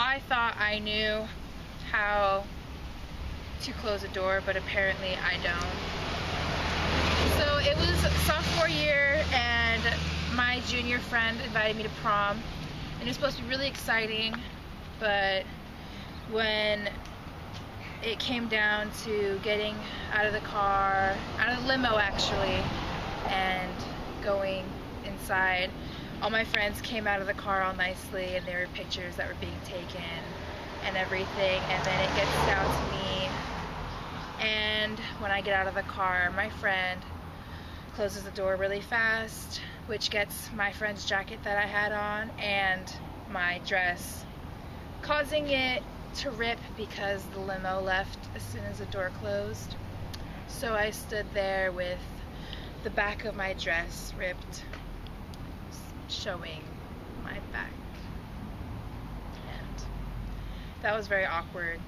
I thought I knew how to close a door, but apparently I don't. So it was sophomore year, and my junior friend invited me to prom, and it was supposed to be really exciting, but when it came down to getting out of the car, out of the limo actually, and going inside, all my friends came out of the car all nicely and there were pictures that were being taken and everything and then it gets down to me. And when I get out of the car my friend closes the door really fast which gets my friend's jacket that I had on and my dress causing it to rip because the limo left as soon as the door closed. So I stood there with the back of my dress ripped showing my back. And that was very awkward